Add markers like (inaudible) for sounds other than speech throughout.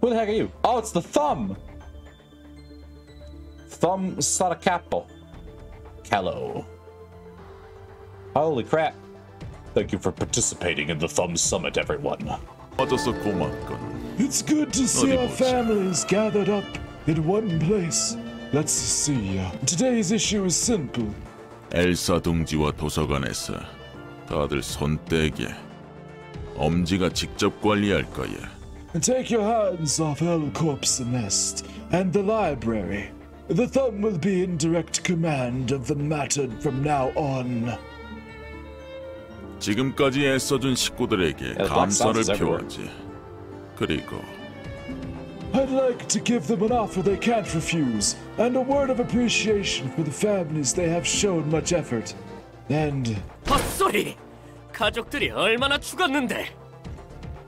Who the heck are you? Oh, it's the thumb. Thumb Saracapo. Callow. Holy crap. Thank you for participating in the Thumb Summit, everyone. 와줘서 고맙군. It's good to see 어디 our 보자. families gathered up in one place. Let's see. uh, Today's issue is simple. 엘사 둥지와 도서관에서 다들 손떼게. 엄지가 직접 관리할 거야. And take your hands off L Corp's nest and the library. The thumb will be in direct command of the matter from now on. 지금까지 애써준 식구들에게 감사를 표하지. 그리고 I'd like to give them an offer they can't refuse, and a word of appreciation for the families they have shown much effort. And... 헛소리! 가족들이 얼마나 죽었는데!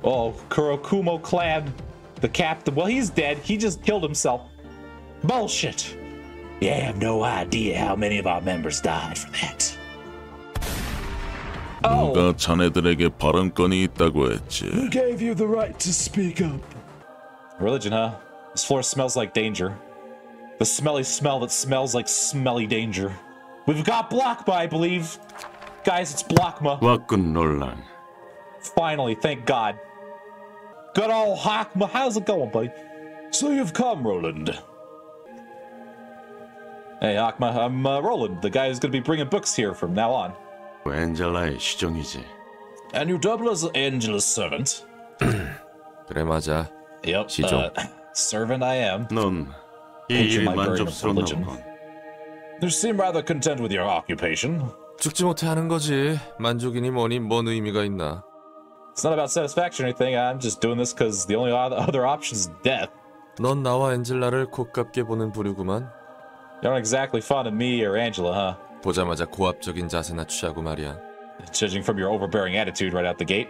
Oh, Kurokumo clan, the captain. Well, he's dead. He just killed himself. Bullshit. You have no idea how many of our members died for that. Oh. Who gave you the right to speak up? Religion, huh? This floor smells like danger. The smelly smell that smells like smelly danger. We've got Hokma, I believe. Guys, it's Hokma. Finally, thank God. Good old Hokma. How's it going, buddy? So you've come, Roland. Hey, Hokma, I'm uh, Roland, the guy who's going to be bringing books here from now on. 엔젤라의 시종이지. And you double as Angela's servant. (clears throat) 그래 맞아. Yep. Uh, (laughs) servant I am. 넌이 만족스러운 놈. You seem rather content with your occupation. 죽지 못해 하는 거지. 만족이니 뭐니 뭔 의미가 있나. It's not about satisfaction or anything. I'm just doing this because the only (laughs) oth- other option is death. 넌 나와 엔젤라를 곱깝게 보는 부류구만. You aren't exactly fond of me or Angela, huh? 보자마자 고압적인 자세나 취하고 말이야. Judging from your overbearing attitude right out the gate.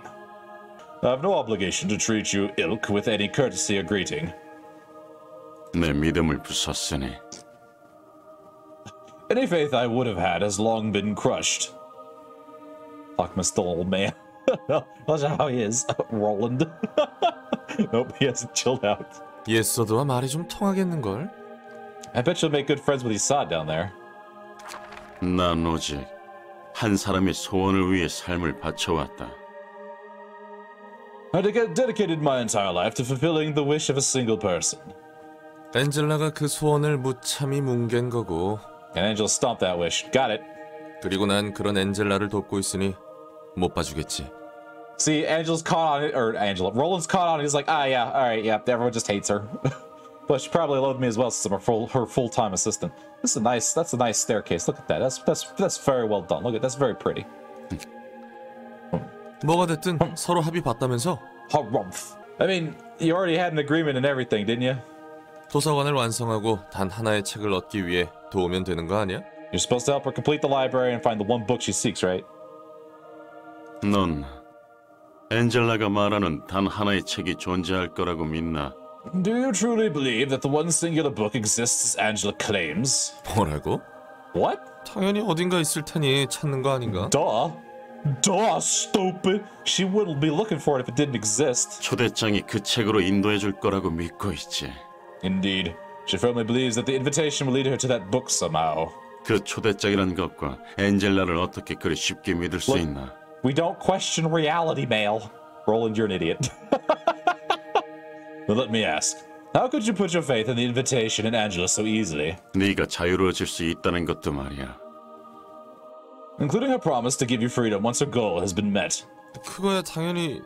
I have no obligation to treat you ilk with any courtesy or greeting. 내 믿음을 부쉈으니 Any faith I would have had has long been crushed. Akma's still an old man. Watch how he is. Roland. nope, he hasn't chilled out. 예서드와 말이 좀 통하겠는 걸? I bet you'll make good friends with Isad down there. 난 오직 한 사람의 소원을 위해 삶을 바쳐왔다. I dedica- dedicated my entire life to fulfilling the wish of a single person. 엔젤라가 그 소원을 무참히 뭉갠 거고 And Angela stomped that wish. Got it. 그리고 난 그런 엔젤라를 돕고 있으니 못 봐주겠지. See, Angela's caught on it, or Angela, Roland's caught on it. He's like, ah, yeah, all right, yeah, everyone just hates her. (laughs) but she probably loved me as well since I'm her full her full time assistant. This is a nice. That's a nice staircase. Look at that. That's that's that's very well done. Look at that's very pretty. (laughs) 뭐가 됐든 서로 합의 봤다면서? Harumph. I mean, you already had an agreement and everything, didn't you? 도서관을 완성하고 단 하나의 책을 얻기 위해 도우면 되는 거 아니야? You're supposed to help her complete the library and find the one book she seeks, right? 넌 엔젤라가 말하는 단 하나의 책이 존재할 거라고 믿나? Do you truly believe that the one singular book exists as Angela claims? 뭐라고? What? 당연히 어딘가 있을 테니 찾는 거 아닌가? Duh. Duh, stupid. She wouldn't be looking for it if it didn't exist. 초대장이 그 책으로 인도해 줄 거라고 믿고 있지. Indeed. She firmly believes that the invitation will lead her to that book somehow. 그 초대장이란 것과 엔젤라를 어떻게 그리 쉽게 믿을 수 뭐- 있나? We don't question reality, Mail. Roland, you're an idiot. (laughs) but let me ask. How could you put your faith in the invitation and Angela so easily? 네가 자유로워질 수 있다는 것도 말이야. Including her promise to give you freedom once her goal has been met. 그거야 당연히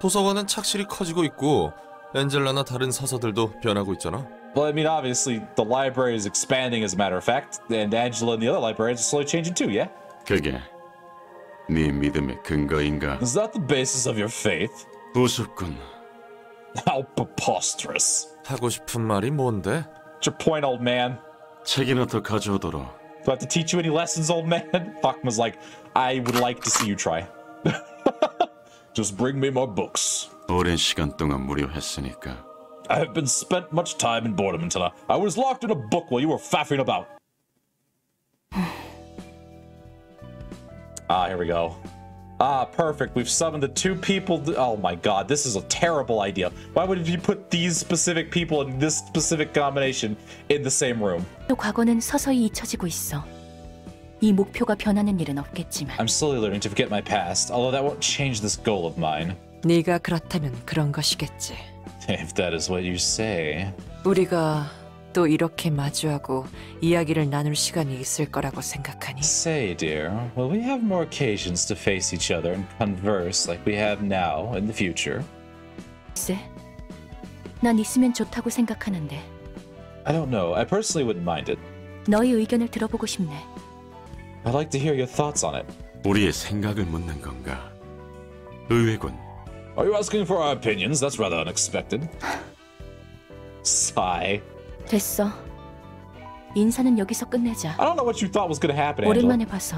도서관은 착실히 커지고 있고 엔젤라나 다른 서서들도 변하고 있잖아. Well, I mean, obviously, the library is expanding as a matter of fact, and Angela and the other librarians are slowly changing too, yeah? 그게 네 믿음의 근거인가? Is that the basis of your faith? 우습군. How preposterous. 하고 싶은 말이 뭔데? What's your point, old man? 책이나 더 가져오도록. Do I have to teach you any lessons, old man? (laughs) Hokma's like, I would like to see you try. (laughs) Just bring me more books. 오랜 시간 동안 무료했으니까. I have been spent much time in boredom until I, I was locked in a book while you were faffing about. ah, here we go. Ah, perfect. We've summoned the two people. th- oh my god, this is a terrible idea. Why would you put these specific people in this specific combination in the same room? 또 과거는 서서히 잊혀지고 있어. 이 목표가 변하는 일은 없겠지만 I'm slowly learning to forget my past, although that won't change this goal of mine. 네가 그렇다면 그런 것이겠지. If that is what you say. 우리가 또 이렇게 마주하고 이야기를 나눌 시간이 있을 거라고 생각하니? Say, dear, will we have more occasions to face each other and converse like we have now in the future? 글쎄, 난 있으면 좋다고 생각하는데 I don't know. I personally wouldn't mind it. 너의 의견을 들어보고 싶네. I'd like to hear your thoughts on it. 우리의 생각을 묻는 건가? 의외군. Are you asking for our opinions? That's rather unexpected. (laughs) Sigh. 됐어. 인사는 여기서 끝내자. I don't know what you thought was going to happen, Angela. 오랜만에 봐서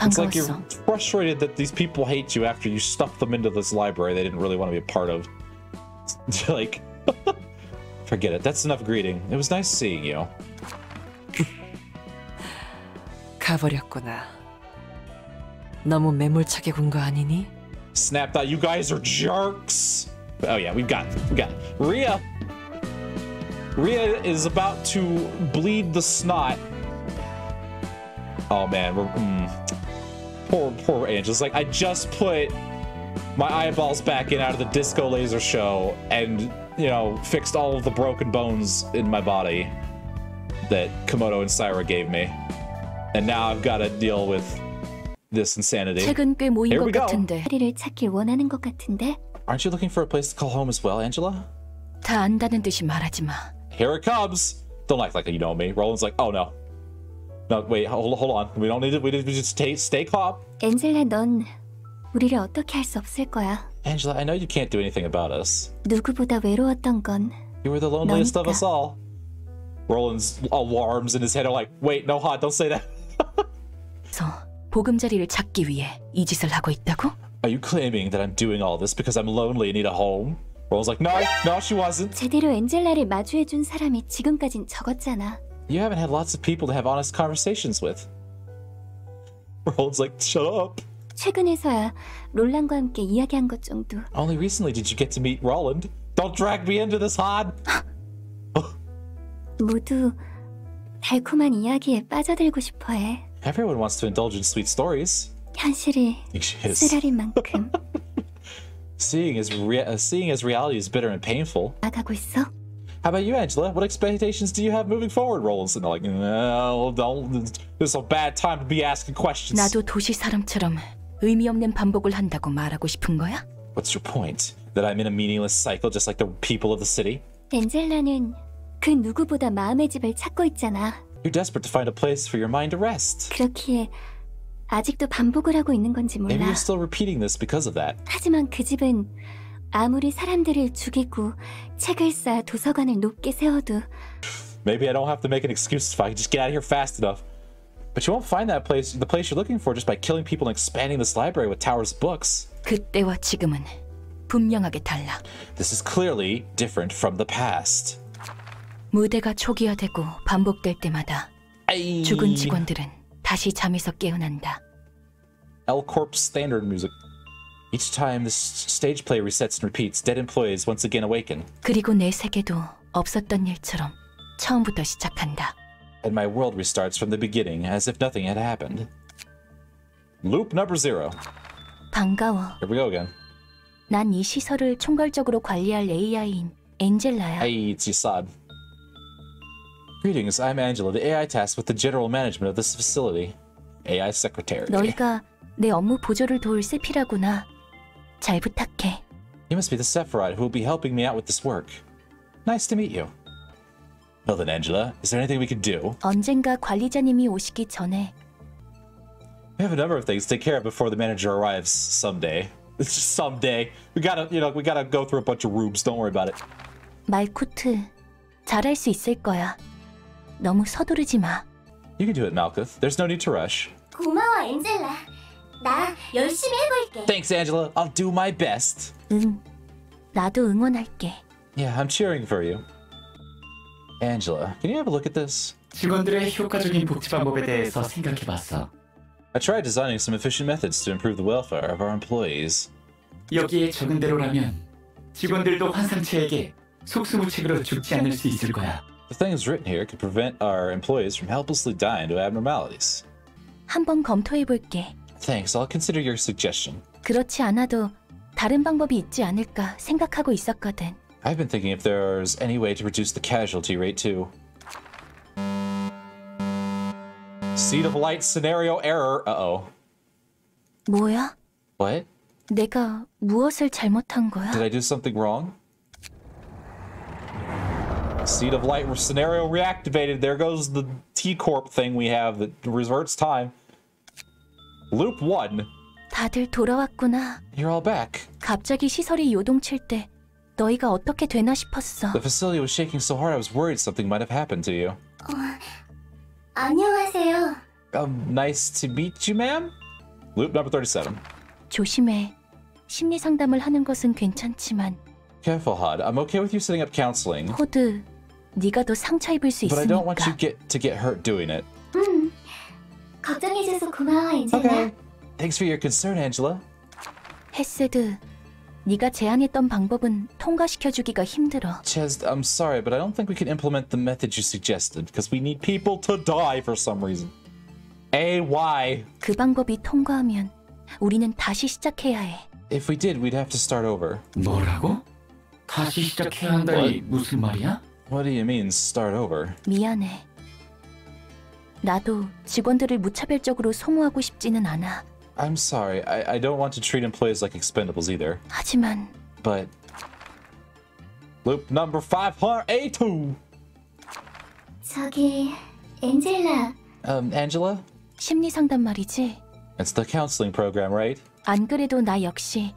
It's like you're 반가웠어. frustrated that these people hate you after you stuffed them into this library they didn't really want to be a part of. (laughs) like, (laughs) forget it. That's enough greeting. It was nice seeing you. (laughs) 가버렸구나. 너무 매몰차게 군 거 아니니? Snapped out. You guys are jerks. Oh yeah, we've got, we got Rhea. Ria is about to bleed the snot. Oh man, we're mm. poor, poor Angel's like I just put my eyeballs back in out of the disco laser show and you know fixed all of the broken bones in my body that Komodo and Syra gave me, and now I've got to deal with this insanity. Here we go. Aren't you looking for a place to call home as well, Angela? 다 안다는 듯이 말하지 마 Here it comes. Don't act like you know me. Roland's like, oh no. No, wait, hold, hold on. We don't need to. We need to just stay, stay calm. 엔젤라 넌 우리를 어떻게 할 수 없을 거야 Angela, I know you can't do anything about us. 누구보다 외로웠던 건 You were the loneliest of 너니까. us all. Roland's alarms in his head are like, wait, no, hot, don't say that. 그래서 보금자리를 찾기 위해 이 짓을 하고 있다고? Are you claiming that I'm doing all this because I'm lonely and need a home? Roland's like, no, no, she wasn't. 제대로 엔젤라를 마주해준 사람이 지금까진 적었잖아 You haven't had lots of people to have honest conversations with. Roland's like, shut up. 최근에서야 롤란과 함께 이야기한 것 정도 Only recently did you get to meet Roland. Don't drag me into this, Hod. (gasps) 모두 달콤한 이야기에 빠져들고 싶어해 Everyone wants to indulge in sweet stories. 현실이 She is. 쓰라릴 만큼 (laughs) Seeing as rea- uh, seeing as reality is bitter and painful. 나가고 있어 How about you, Angela? What expectations do you have moving forward? Roland's sitting there like, no, don't. This is a bad time to be asking questions. 나도 도시 사람처럼 의미 없는 반복을 한다고 말하고 싶은 거야? What's your point? That I'm in a meaningless cycle just like the people of the city? 엔젤라는 그 누구보다 마음의 집을 찾고 있잖아 You're desperate to find a place for your mind to rest. 그렇기에 아직도 반복을 하고 있는 건지 Maybe 몰라 you're still repeating this because of that. 하지만 그 집은 아무리 사람들을 죽이고 책을 쌓아 도서관을 높게 세워도 Maybe I don't have to make an excuse if I can just get out of here fast enough. But you won't find that place, the place you're looking for, just by killing people and expanding this library with towers books. 그때와 지금은 분명하게 달라. This is clearly different from the past. 무대가 초기화되고 반복될 때마다. 죽은 직원들은 다시 잠에서 깨어난다. L Corp standard music. Each time this stage play resets and repeats, dead employees once again awaken, 그리고 내 세계도 없었던 일처럼 처음부터 시작한다. and my world restarts from the beginning as if nothing had happened. Loop number zero. 반가워. Here we go again. 난 이 시설을 총괄적으로 관리할 AI인 엔젤라야. Hey, it's Yasad. Greetings, I'm Angela, the AI tasked with the general management of this facility. AI secretary. 너희가 내 업무 보조를 도울 세피라구나. 잘 부탁해. You must be the Sephiroth who will be helping me out with this work. Nice to meet you. Well then, Angela, is there anything we can do? 언젠가 관리자님이 오시기 전에 We have a number of things to take care of before the manager arrives someday. It's (laughs) just someday. We gotta, you know, we gotta go through a bunch of rooms. Don't worry about it. 말코트 잘할 수 있을 거야. 너무 서두르지 마. You can do it, Malkuth. There's no need to rush. 고마워 엔젤라 나 열심히 해볼게 Thanks, Angela. I'll do my best. 응. 나도 응원할게. Yeah, I'm cheering for you. Angela, can you have a look at this? 직원들의 효과적인 복지 방법에 대해서 생각해봤어. I tried designing some efficient methods to improve the welfare of our employees. 여기에 적은 대로라면 직원들도 환상체에게 속수무책으로 죽지 않을 수 있을 거야. The things written here could prevent our employees from helplessly dying to abnormalities. 한번 검토해 볼게. Thanks, I'll consider your suggestion. 그렇지 않아도 다른 방법이 있지 않을까 생각하고 있었거든. I've been thinking if there's any way to reduce the casualty rate too. Seed of light scenario error. Uh-oh. 뭐야? What? 내가 무엇을 잘못한 거야? Did I do something wrong? Seed of light scenario reactivated. There goes the T-Corp thing we have that reverts time. Loop 1. 다들 돌아왔구나. You're all back. 갑자기 시설이 요동칠 때 너희가 어떻게 되나 싶었어. The facility was shaking so hard I was worried something might have happened to you. 안녕하세요. Um, nice to meet you, ma'am? Loop number 37. 조심해. 심리 상담을 하는 것은 괜찮지만 Careful, Hod. I'm okay with you setting up counseling, 호드, 네가 더 상처 입을 수 but I don't want you 있으니까. get to get hurt doing it. 음, 걱정해줘서 고마워, 엔젤라. Okay. Thanks for your concern, Angela. 헤세드, 네가 제안했던 방법은 통과시켜 주기가 힘들어. Ches, I'm sorry, but I don't think we can implement the method you suggested because we need people to die for some reason. A why? 그 방법이 통과하면 우리는 다시 시작해야 해. If we did, we'd have to start over. 뭐라고? 다시 시작해야 한다니 무슨 말이야? What do you mean, start over? 미안해. 나도 직원들을 무차별적으로 소모하고 싶지는 않아. I'm sorry. I, I don't want to treat employees like expendables either. 하지만 But loop number 582. 저기, 엔젤라. Um, Angela, 심리 상담 말이지. it's the counseling program, right? 안 그래도 나 역시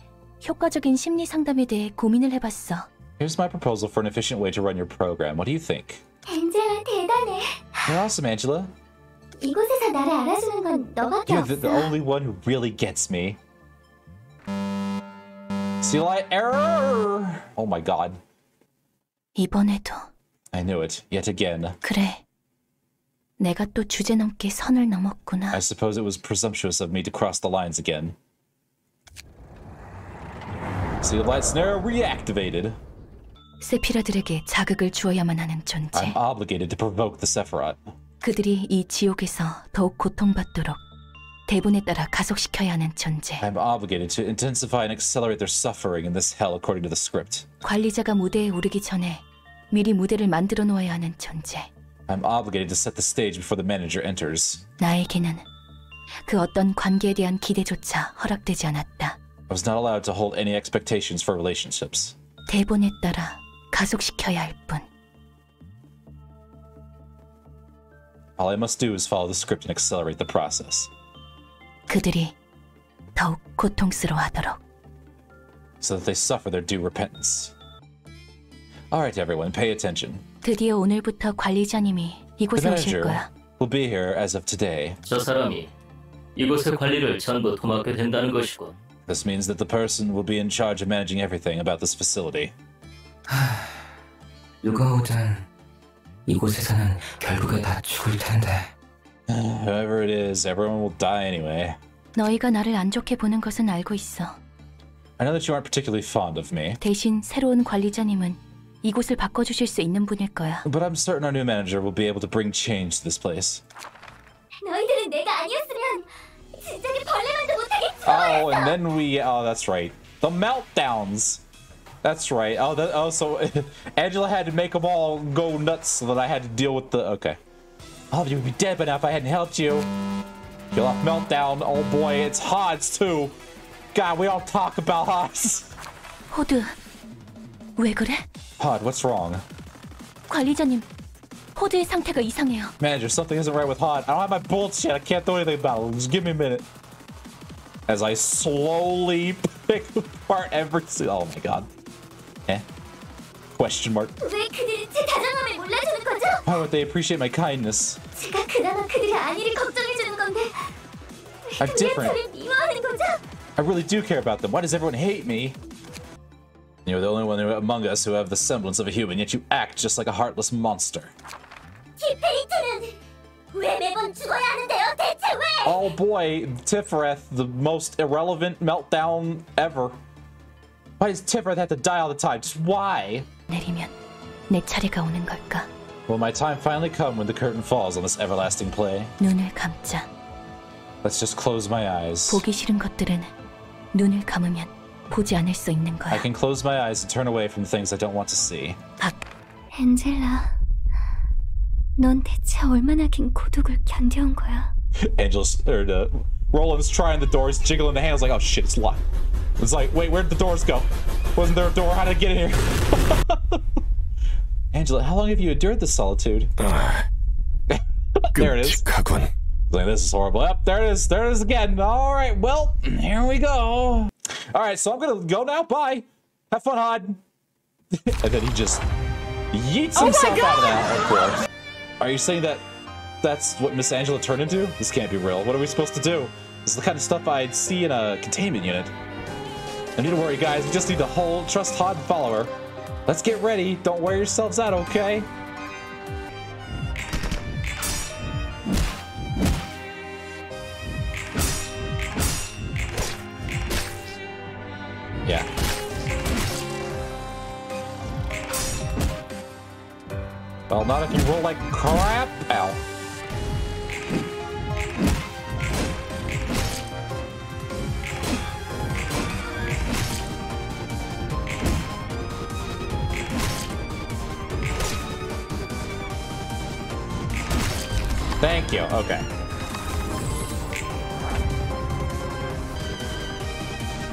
효과적인 심리 상담에 대해 고민을 해봤어. Here's my proposal for an efficient way to run your program. What do you think? 엔젤라 대단해. You're awesome, Angela. 이곳에서 나를 알아주는 건 너밖에 You're the, the 없어. only one who really gets me. See light error! Oh my god. 이번에도 I knew it. Yet again. 그래. 내가 또 주제 넘게 선을 넘었구나. I suppose it was presumptuous of me to cross the lines again. See light snare reactivated. 세피라들에게 자극을 주어야만 하는 존재. I'm obligated to provoke the Sephiroth. 그들이 이 지옥에서 더욱 고통받도록 대본에 따라 가속시켜야 하는 존재. I'm obligated to intensify and accelerate their suffering in this hell according to the script. 관리자가 무대에 오르기 전에 미리 무대를 만들어 놓아야 하는 존재. I'm obligated to set the stage before the manager enters. 나에게는 그 어떤 관계에 대한 기대조차 허락되지 않았다. I was not allowed to hold any expectations for relationships. 대본에 따라 가속시켜야 할 뿐. All I must do is follow the script and accelerate the process. 그들이 더욱 고통스러워하도록. so that they suffer their due repentance. Alright, everyone, pay attention. 드디어 오늘부터 관리자님이 The 이곳에 오실 manager 거야. will be here as of today. 저 사람이 이곳의 관리를 전부 도맡게 된다는 것이고 This means that the person will be in charge of managing everything about this facility. 누가 오든 이곳에서는 결국에 다 죽을 텐데. Whoever it is, everyone will die anyway. 너희가 나를 안 좋게 보는 것은 알고 있어. I know that you aren't particularly fond of me, 대신 새로운 관리자님은 이곳을 바꿔주실 수 있는 분일 거야. but I'm certain our new manager will be able to bring change to this place. 너희들은 내가 아니었으면 진작에 벌레만도 못하게 Oh, and then we. Oh, that's right. The meltdowns. That's right. Oh, that, oh, so (laughs) Angela had to make them all go nuts so that I had to deal with the. Okay. All of you would be dead by now if I hadn't helped you. Kill off meltdown. Oh boy, it's Hods too. God, we all talk about Hods. 호드, 왜 그래? Hod, what's wrong? 관리자님, 호드의 상태가 이상해요. Manager, something isn't right with Hod. I don't have my bullets yet. I can't do anything about it. Just give me a minute. As I slowly (laughs) pick apart every. si- Oh my god. Eh? Question mark. Why would they appreciate my kindness? I'm different. I really do care about them. Why does everyone hate me? You're the only one among us who have the semblance of a human, yet you act just like a heartless monster. Oh boy, Tifereth, the most irrelevant meltdown ever. Why does Tiphereth have to die all the time? Just why? 내리면 내 차례가 오는 걸까? Will my time finally come when the curtain falls on this everlasting play? 눈을 감자. Let's just close my eyes. 보기 싫은 것들은 눈을 감으면 보지 않을 수 있는 거야. I can close my eyes and turn away from the things I don't want to see. 아, 엔젤라, 넌 대체 얼마나 긴 고독을 견뎌온 거야? (laughs) Angela's, or the, Roland's trying the doors, jiggling the hands like, oh shit, it's locked. It's like, wait, where'd the doors go? Wasn't there a door? How did I get in here? (laughs) Angela, how long have you endured this solitude? (sighs) There it is. Coughlin. Like, this is horrible. Yep, there it is. There it is again. All right, well, here we go. All right, so I'm going to go now. Bye. Have fun, Hod. (laughs) and then he just yeets oh himself out of that. Are you saying that that's what Miss Angela turned into? This can't be real. What are we supposed to do? This is the kind of stuff I'd see in a containment unit. To worry, guys. We just need to hold, trust Hod, follow her. Let's get ready. Don't wear yourselves out, okay? Yeah. Well, not if you roll like crap, Thank you. Okay.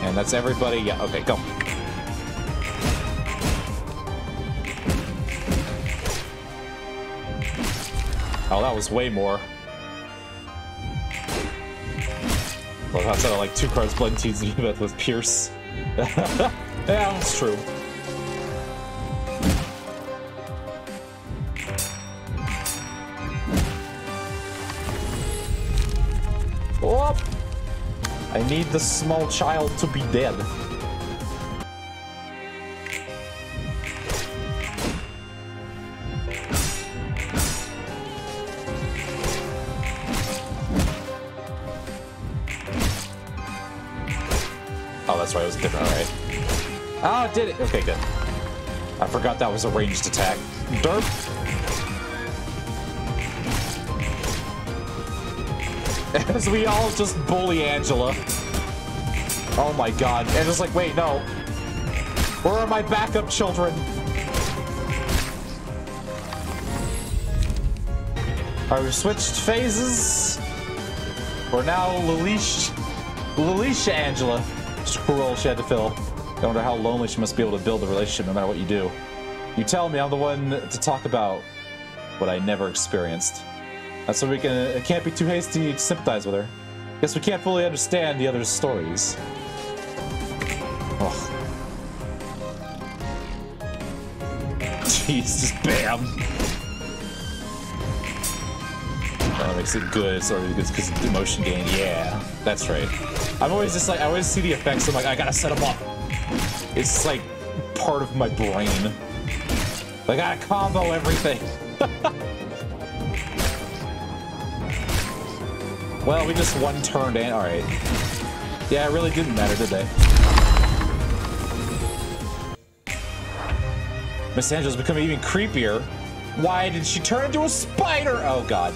And that's everybody. Yeah, okay, go. Oh, that was way more. Well, that's uh, like two cards teams to be with Pierce. (laughs) yeah, that's true. Oh! I need the small child to be dead. Oh, that's right, it was different, alright. Oh, ah, did it! Okay, good. I forgot that was a ranged attack. Derp! As we all just bully Angela. Oh my god. Angela's like, wait, no. Where are my backup children? Are we switched phases? We're now Lalish, Lalisha Angela. Role she had to fill. I wonder how lonely she must be able to build a relationship no matter what you do. You tell me I'm the one to talk about what I never experienced. That's so we can. It can't be too hasty to sympathize with her. Guess we can't fully understand the other's stories. Ugh. (laughs) Jeez, bam. Oh, that makes it good. It's already good because emotion gain. Yeah, that's right. I'm always just like I always see the effects. I'm like I gotta set them up. It's like part of my brain. I gotta combo everything. (laughs) Well, we just one turned in. All right. Yeah, it really didn't matter, did they? Miss Angela's becoming even creepier. Why did she turn into a spider? Oh, God.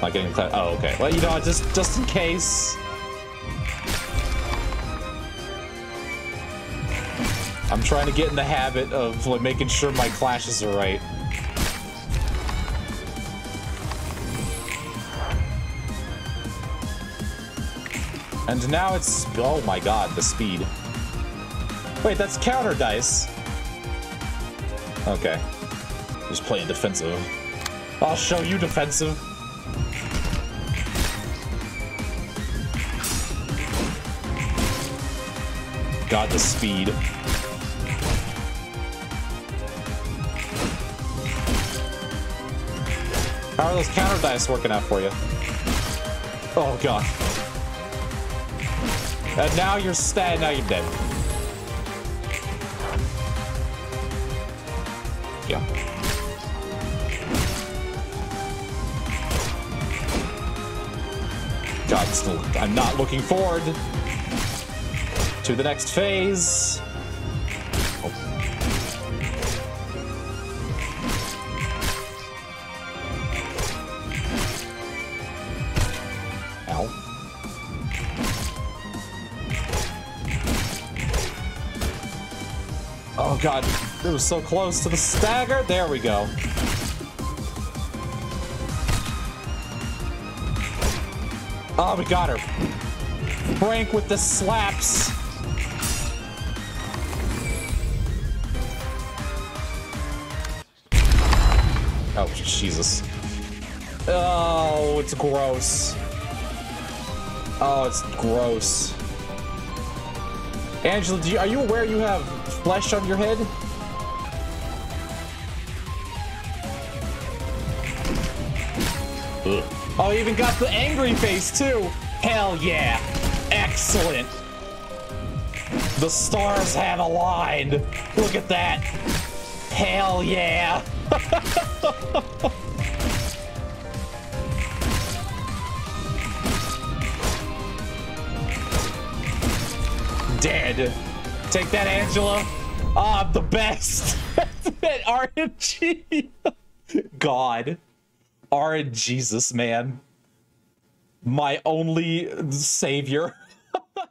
Not getting cla- Oh, okay. Well, you know, just just in case. I'm trying to get in the habit of like making sure my clashes are right. And now it's oh my god, the speed. Wait, that's counter dice. Okay. Just playing defensive. I'll show you defensive. God, the speed. How are those counter dice working out for you? Oh god. And now you're dead. Now you're dead. Yeah. God, I'm not looking forward to the next phase. It was so close to the stagger. There we go. Oh, we got her. Frank with the slaps. Oh, Jesus. Oh, it's gross. Oh, it's gross. Angela, you, are you aware you have flesh on your head? Ugh. Oh, even got the angry face too. Hell yeah. Excellent. The stars have aligned. Look at that. Hell yeah. (laughs) Dead. Take that, Angela. Ah, I'm the best. (laughs) RNG. (laughs) God are Jesus, man. My only savior. (laughs)